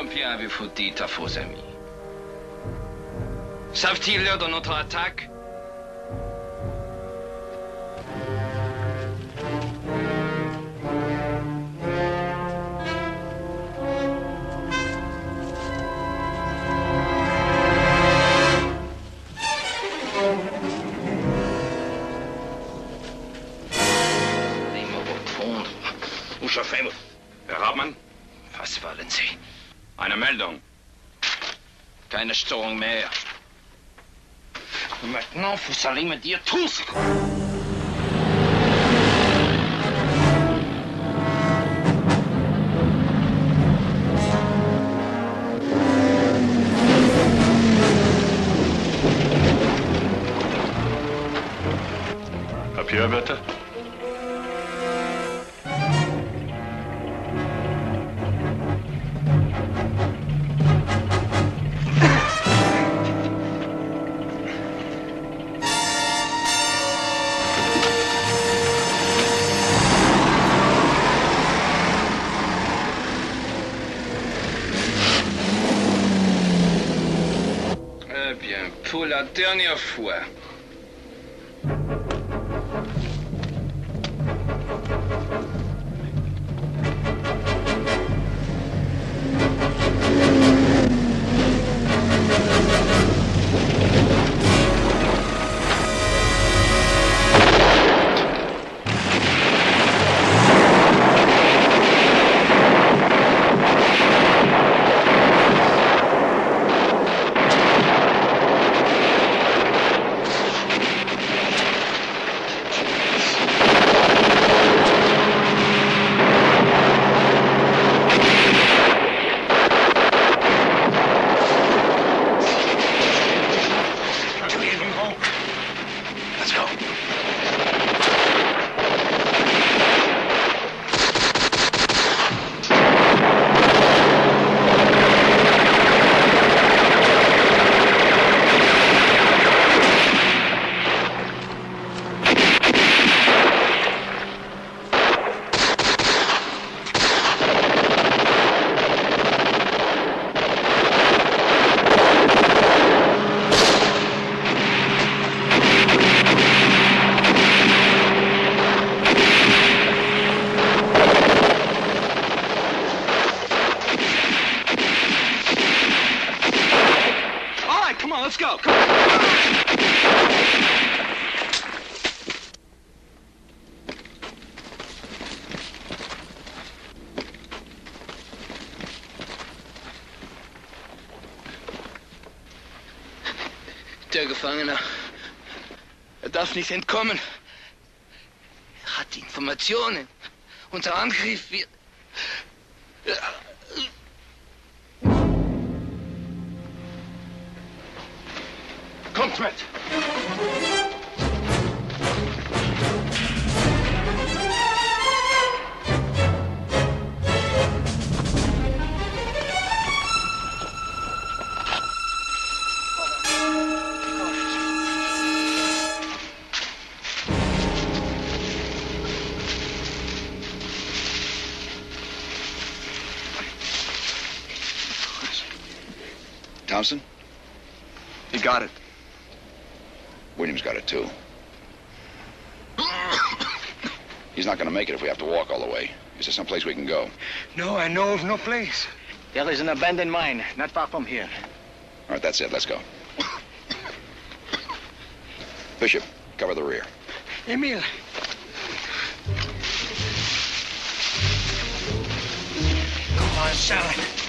Combien avez-vous dit à vos amis. Savent-ils l'heure de notre attaque? Eine Meldung. Keine Störung mehr. Maintenant, vous allez me dire tout ce. Papier bitte. Dernière fois. Der Gefangene. Er darf nicht entkommen. Er hat Informationen. Unser Angriff wird. Kommt mit! Got it. Williams got it too. He's not gonna make it if we have to walk all the way. Is there some place we can go? No, I know of no place. There is an abandoned mine not far from here. All right, that's it. Let's go. Bishop, cover the rear. Emil. Come on, Sally.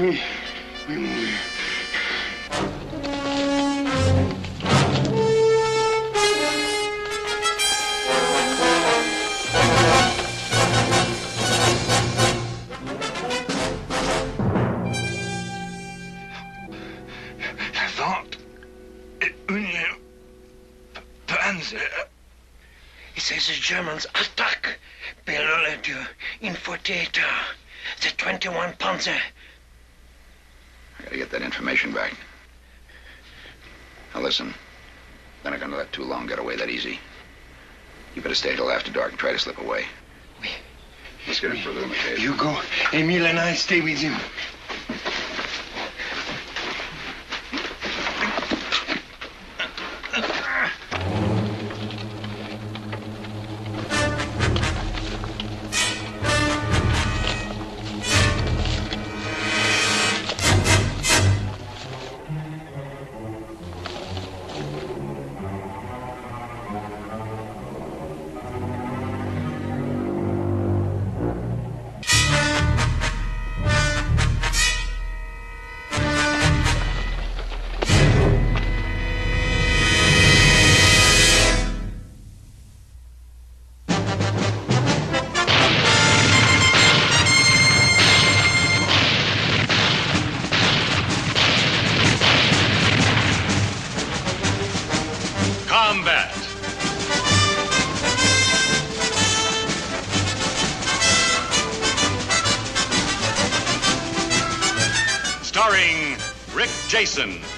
Oui. I stay with him. Jason.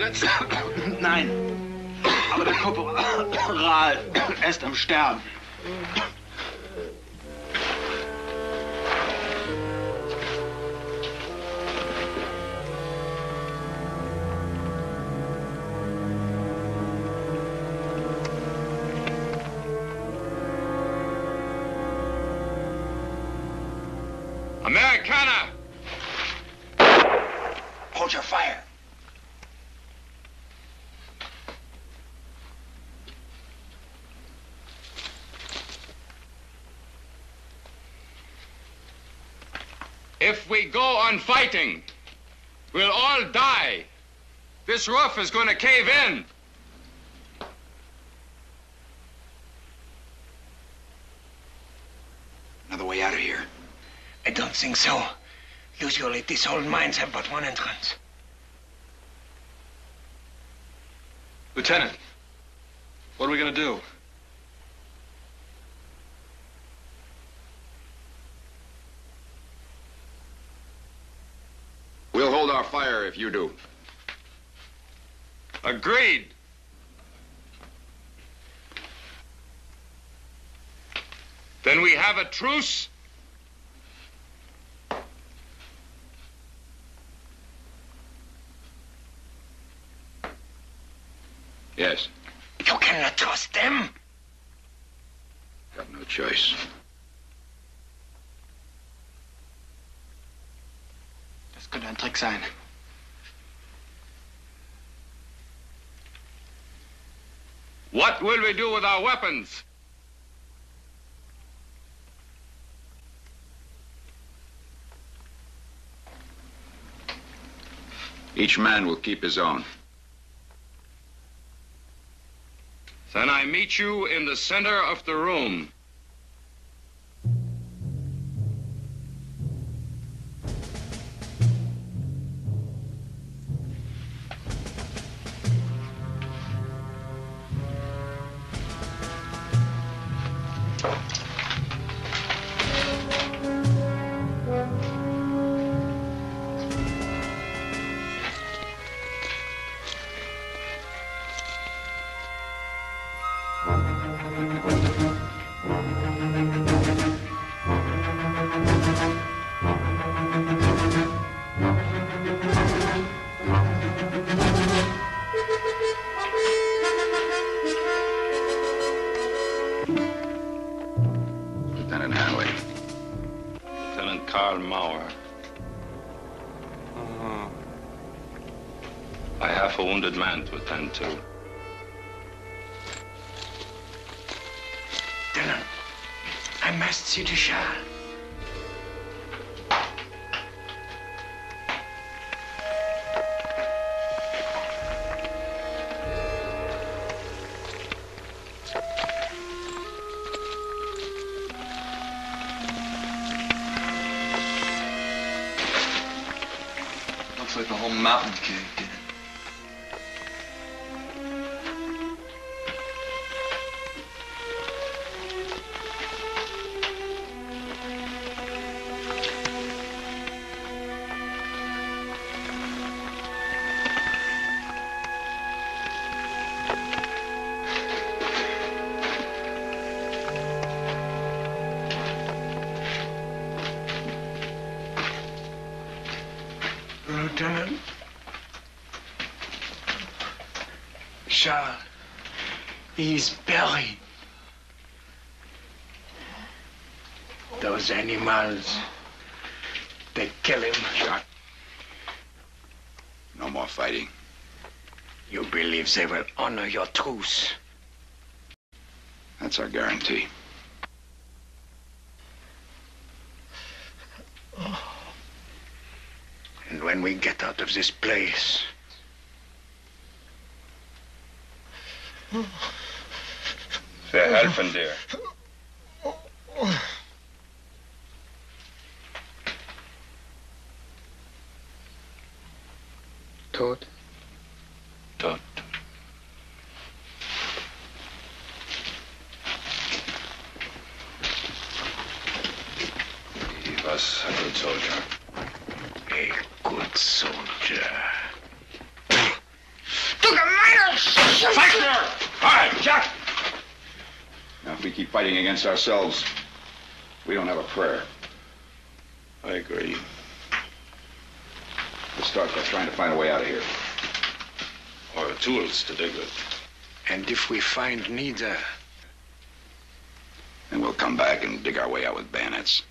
Verletzt? Nein. Aber der Korporal ist am Sterben. On fighting, we'll all die. This roof is going to cave in. Another way out of here. I don't think so. Usually these old mines have but one entrance. Lieutenant, what are we going to do? We'll hold our fire if you do. Agreed. Then we have a truce? Yes. You cannot trust them. Got no choice. Das könnte ein Trick sein. What will we do with our weapons? Each man will keep his own. Then I meet you in the center of the room. I have a wounded man to attend to. Dylan, I must see the Shah. They kill him. Shot. No more fighting. You believe they will honor your truce? That's our guarantee. And when we get out of this place, Wir helfen dir. Tot. Tot. He was a good soldier. a good soldier. Fight, sir! All right, Jack! Now, if we keep fighting against ourselves, we don't have a prayer. I agree. Let's start by trying to find a way out of here. Or tools to dig with. And if we find neither, Then we'll come back and dig our way out with bayonets.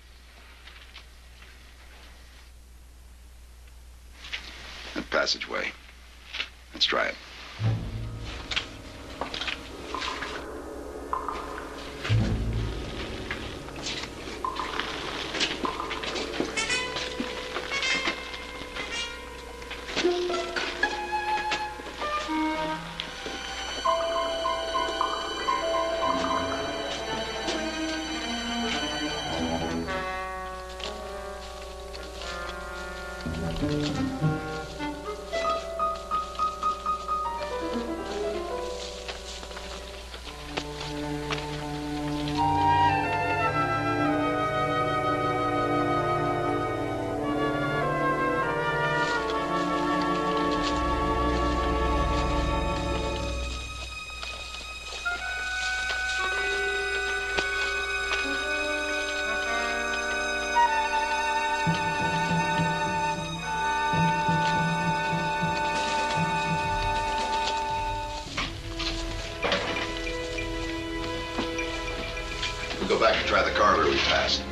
We passed.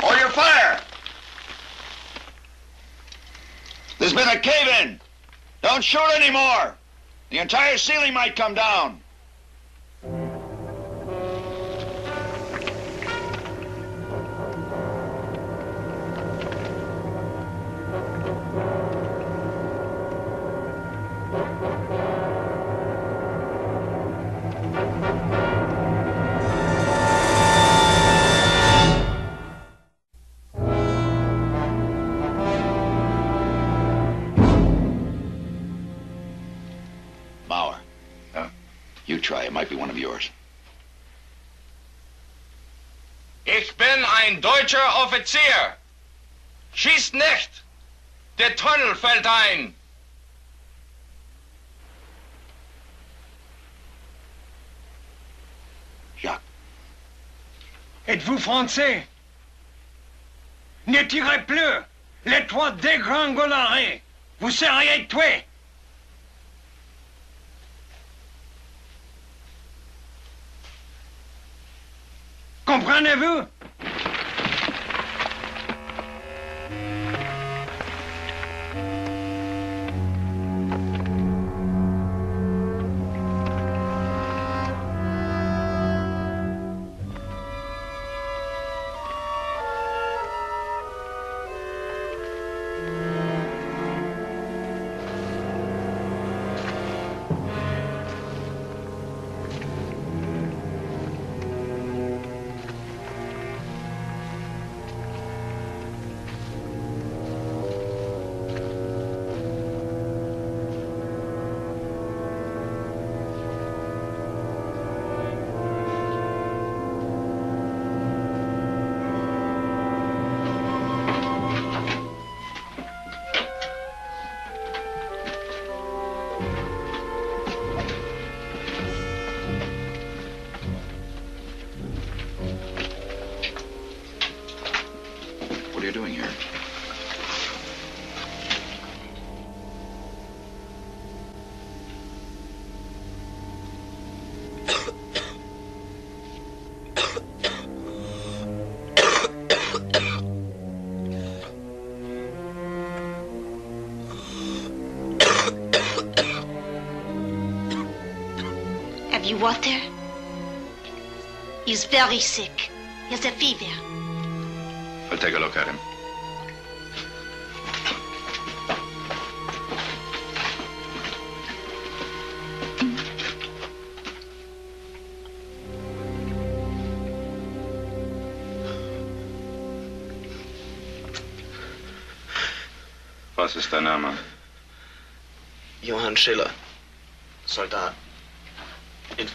Hold your fire! There's been a cave-in. Don't shoot anymore. The entire ceiling might come down. Deutscher Offizier. Schießt nicht. Der Tunnel fällt ein. Jacques. êtes-vous français? Ne tirez plus Les trois dégringolerez Vous seriez tués Comprenez-vous? Water? He's very sick. He has a fever. I'll take a look at him. Was ist dein Name? Johann Schiller. Soldat.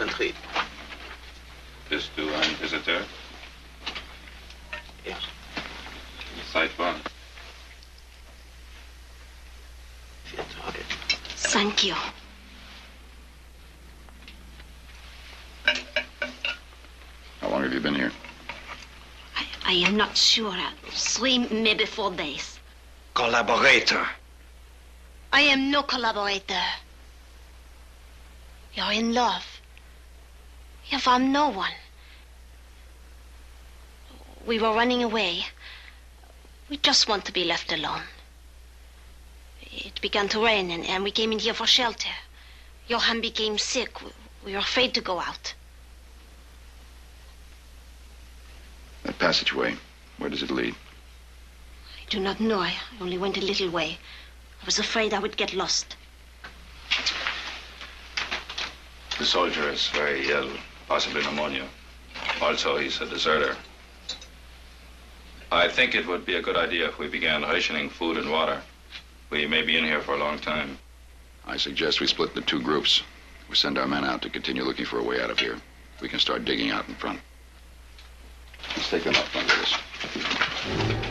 Infanterie. Bist du ein Visitor? Yes. Seit wann? Vier Tage. Thank you. How long have you been here? I, I am not sure. Three, maybe four days. Collaborator. I am no collaborator. You're in love. Found no one. We were running away. We just want to be left alone. It began to rain, and, and we came in here for shelter. Johann became sick. We, we were afraid to go out. That passageway, where does it lead? I do not know. I only went a little way. I was afraid I would get lost. The soldier is very ill, possibly pneumonia. Also, he's a deserter. I think it would be a good idea if we began rationing food and water. We may be in here for a long time. I suggest we split into two groups. We send our men out to continue looking for a way out of here. We can start digging out in front. Let's take them up front us.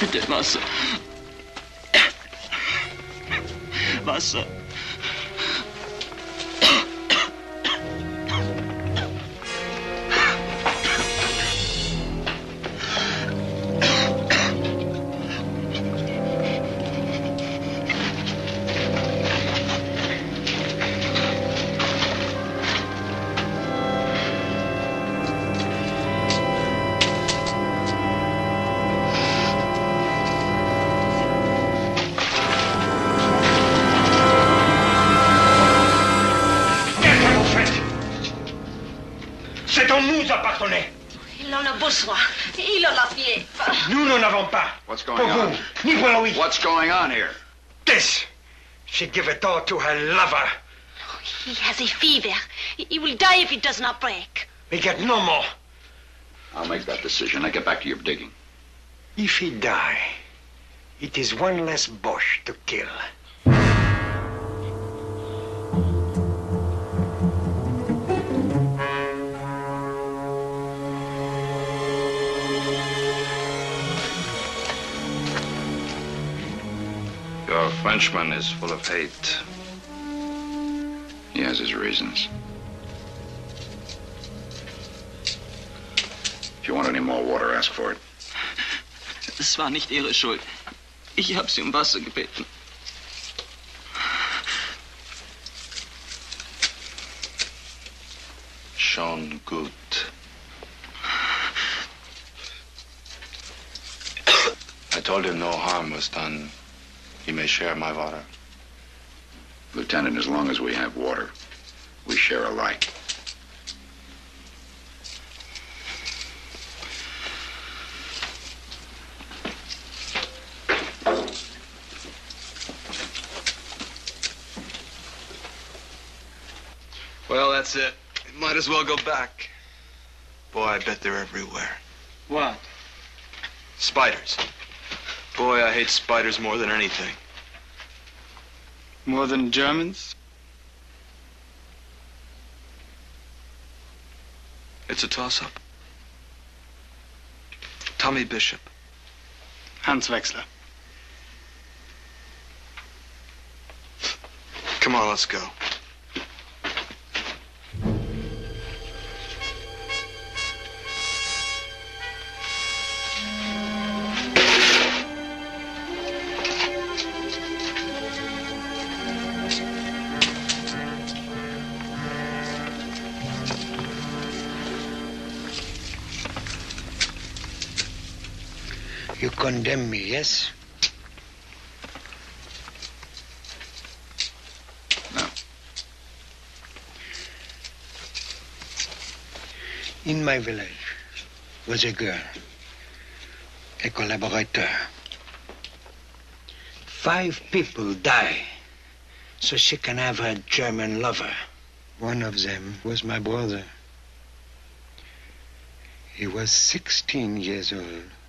Bitte Wasser. Wasser. Going on here? This. She give it all to her lover. He has a fever. He he will die if he does not break. We get no more. I'll make that decision. I get back to your digging. If he die, it is one less Boche to kill. Frenchman is full of hate. He has his reasons. If you want any more water, ask for it. Es war nicht Ihre Schuld. Ich habe Sie um Wasser gebeten. Schon gut. I told him no harm was done. He may share my water. Lieutenant, as long as we have water, we share alike. Well, that's it. Might as well go back. Boy, I bet they're everywhere. What? Spiders. Boy, I hate spiders more than anything. More than Germans? It's a toss-up. Tommy Bishop. Hans Wechsler. Come on, let's go. Condemn me, yes? No. In my village was a girl, a collaborateur. Five people die so she can have her German lover. One of them was my brother. He was 16 years old.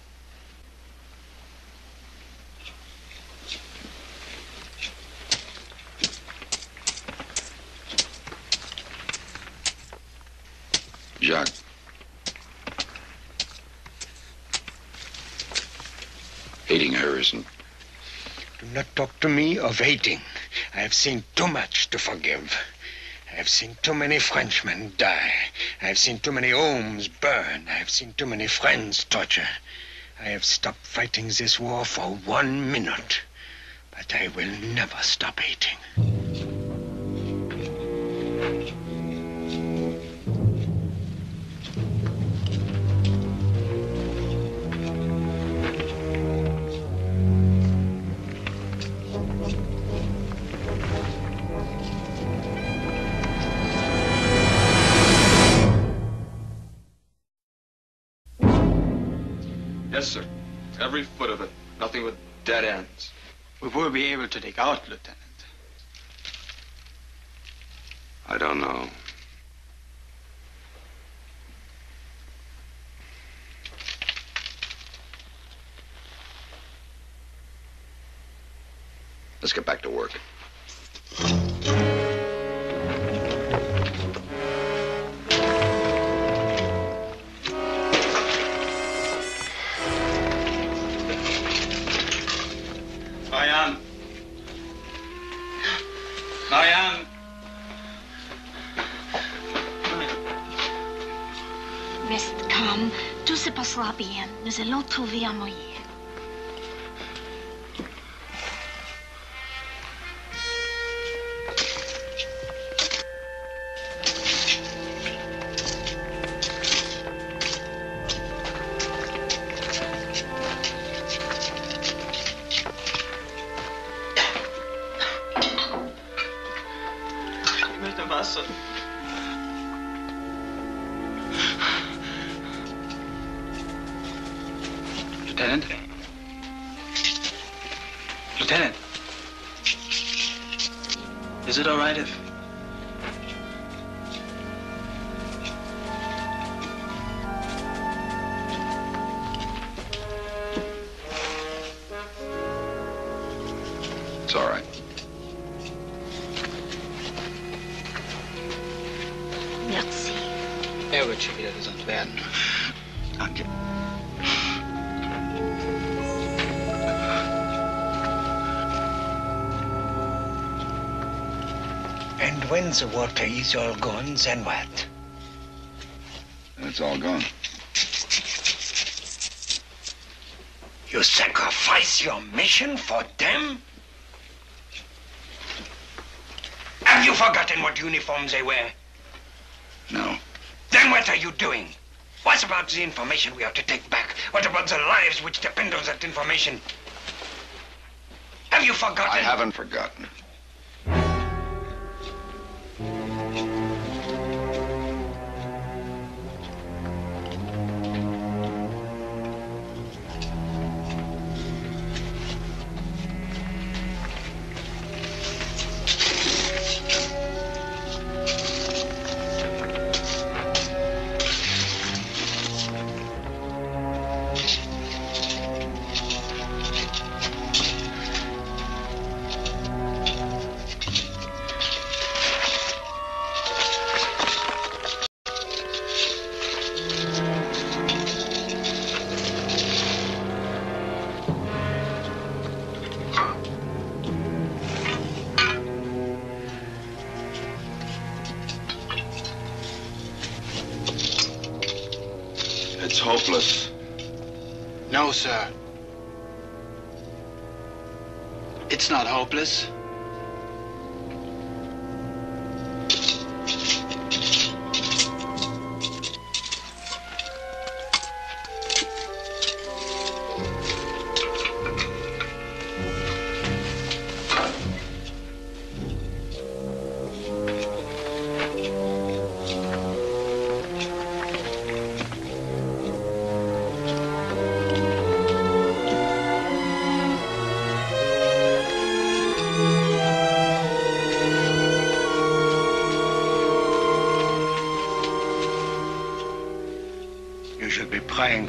Jacques. Hating her isn't. Do not talk to me of hating. I have seen too much to forgive. I have seen too many Frenchmen die. I have seen too many homes burn. I have seen too many friends torture. I have stopped fighting this war for one minute. But I will never stop hating. Every foot of it. Nothing but dead ends. We will be able to dig out, Lieutenant. I don't know. Let's get back to work. וזה לא טוב ים או יהיה. And when the water is all gone, then what? It's all gone. You sacrifice your mission for them? Have you forgotten what uniforms they wear? No. Then what are you doing? What about the information we have to take back? What about the lives which depend on that information? Have you forgotten? I haven't forgotten.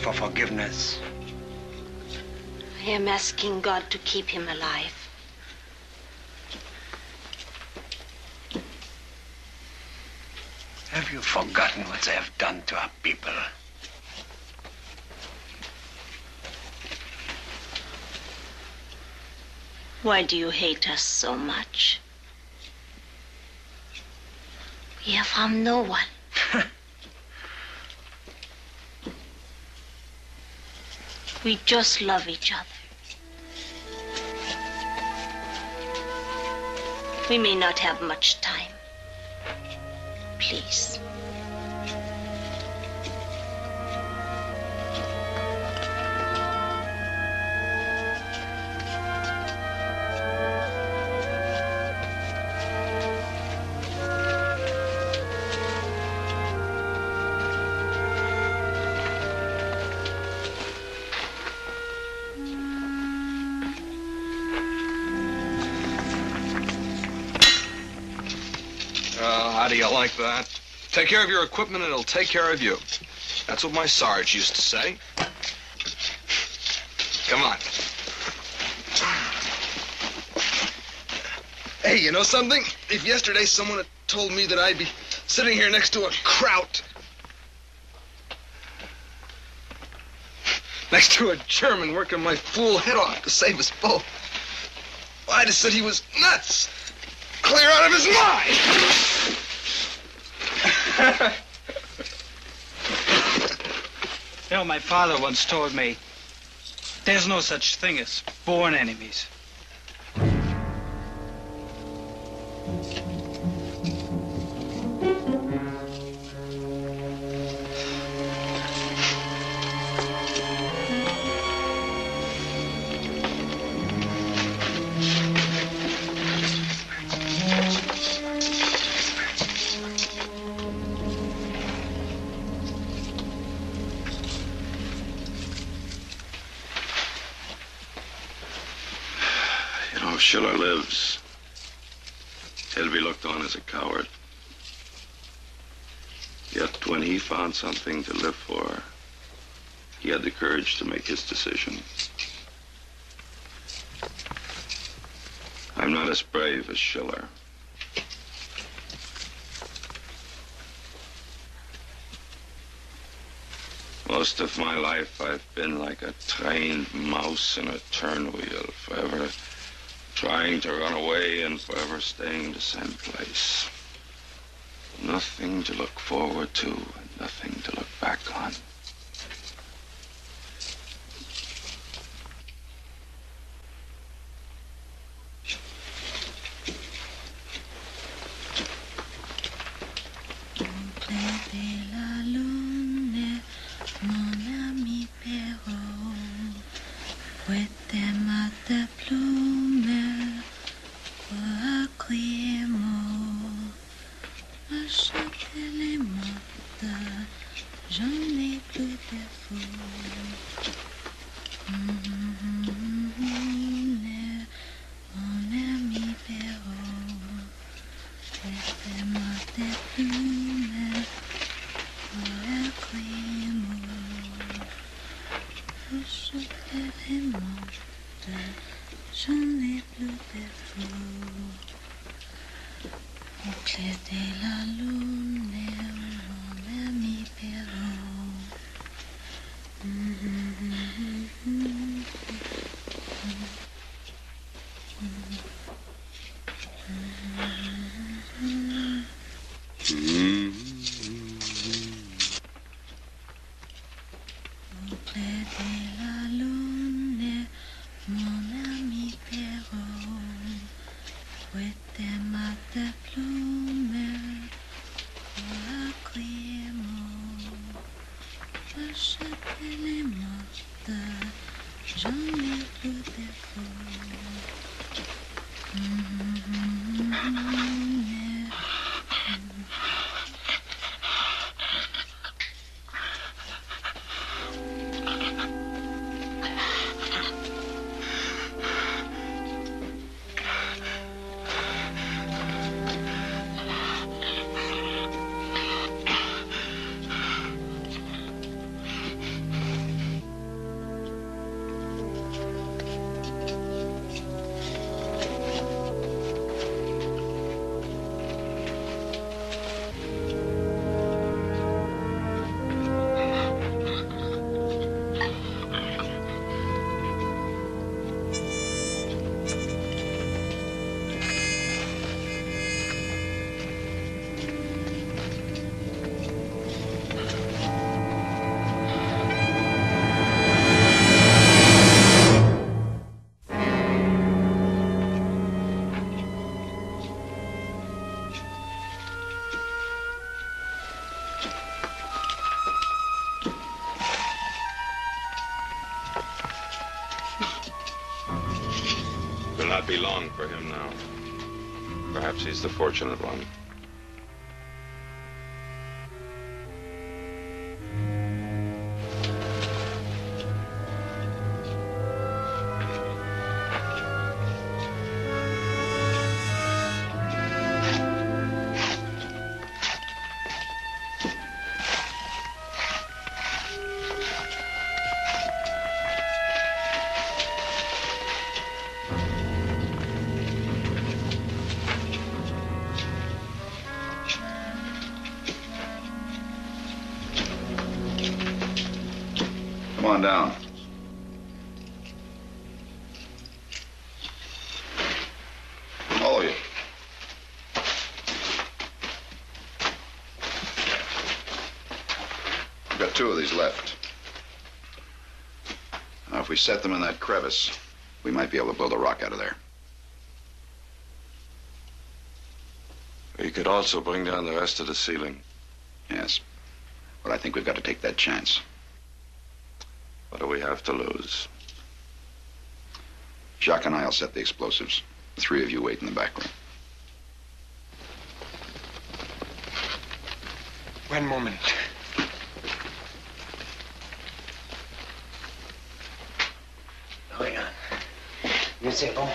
For forgiveness. I am asking God to keep him alive. Have you forgotten what they have done to our people? Why do you hate us so much? We have harmed no one. We just love each other. We may not have much time. Please. Like that? Take care of your equipment and it'll take care of you. That's what my Sarge used to say. Come on. Hey, you know something? If yesterday someone had told me that I'd be sitting here next to a kraut, next to a German working my fool head off to save us both, I'd have said he was nuts, clear out of his mind. You know, my father once told me there's no such thing as born enemies. Something to live for, he had the courage to make his decision. I'm not as brave as Schiller. Most of my life, I've been like a trained mouse in a turnwheel, forever trying to run away and forever staying in the same place. Nothing to look forward to nothing to look back on. Not be long for him now. Perhaps he's the fortunate one. Set them in that crevice, we might be able to blow the rock out of there. We could also bring down the rest of the ceiling. Yes. But I think we've got to take that chance. What do we have to lose? Jacques and I'll set the explosives. The three of you wait in the back room. One moment. Nous avons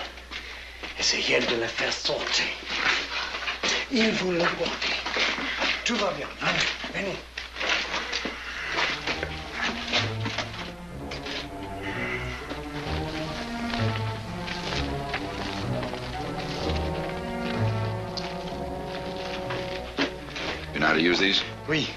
essayé de le faire sortir. Il vous le porter. Tout va bien. Hein? Venez. You know how to use these? Oui.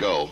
Go,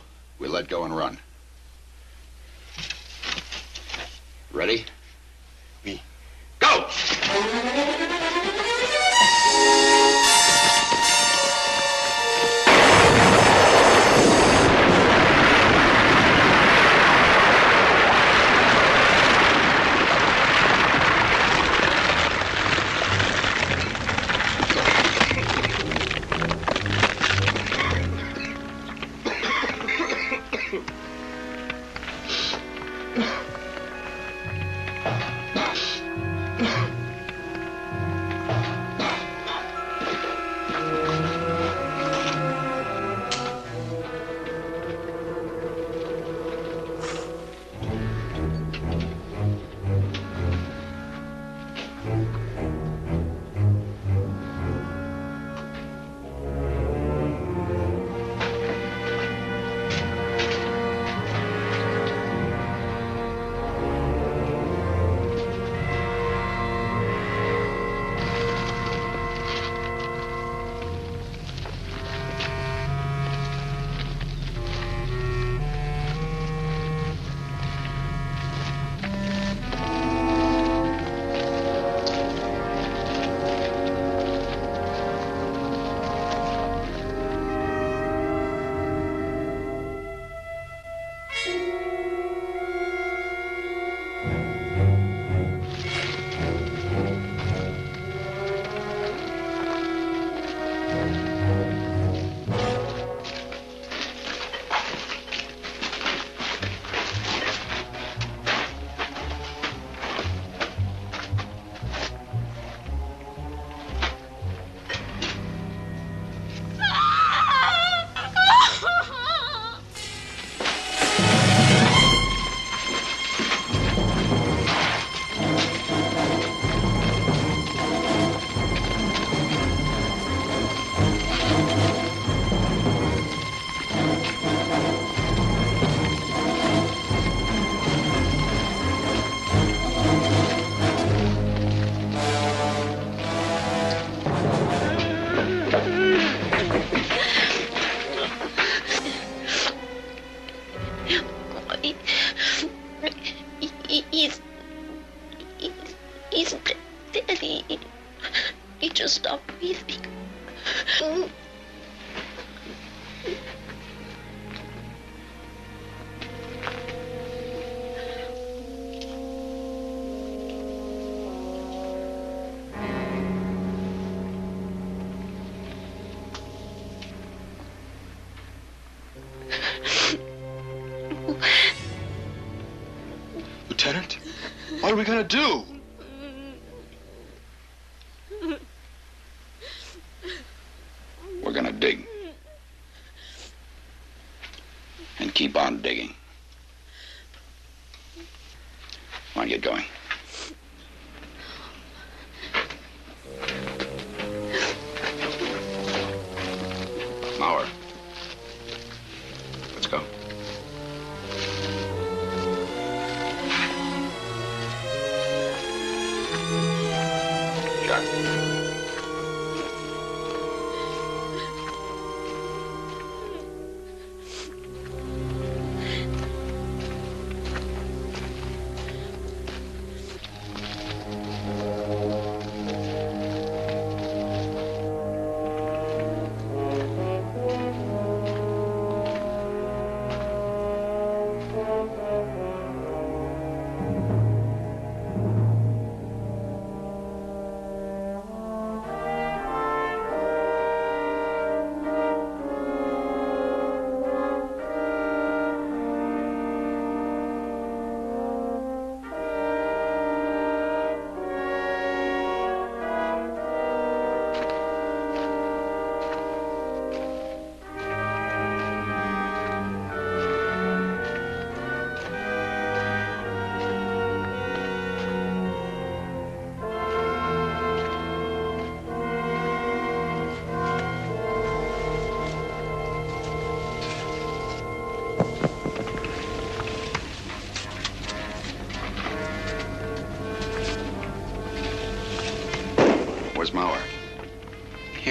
we gonna do?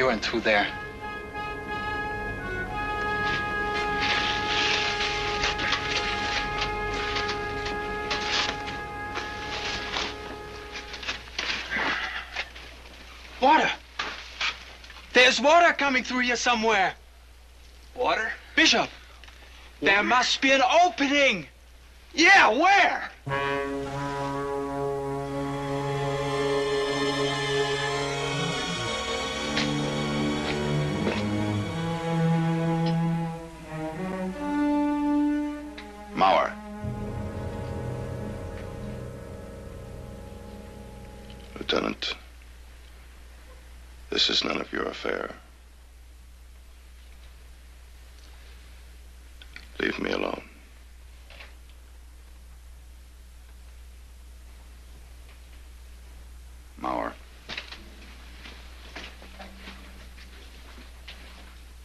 Through there. Water! There's water coming through here somewhere. Water? Bishop, there must be an opening. Yeah, where? This is none of your affair. Leave me alone. Mauer.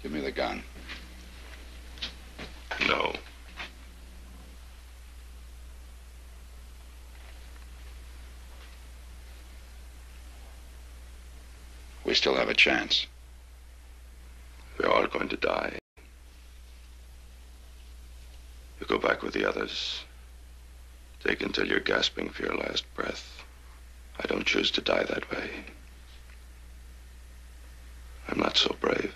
Give me the gun. No. We still have a chance. We're all going to die. You go back with the others. Take until you're gasping for your last breath. I don't choose to die that way. I'm not so brave.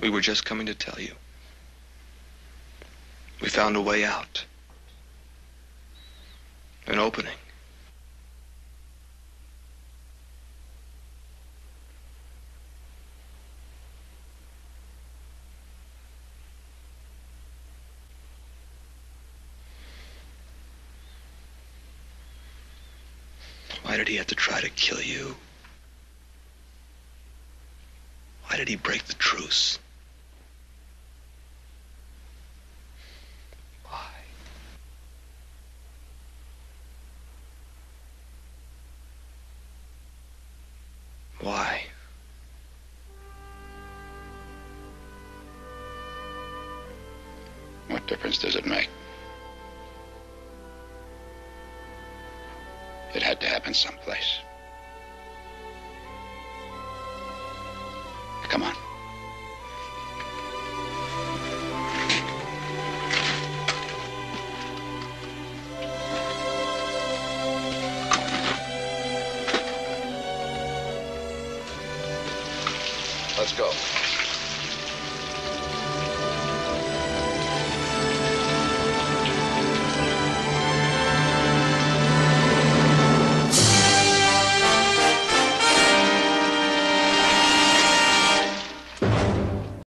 We were just coming to tell you. We found a way out. An opening. Why did he have to try to kill you? Why did he break the truce?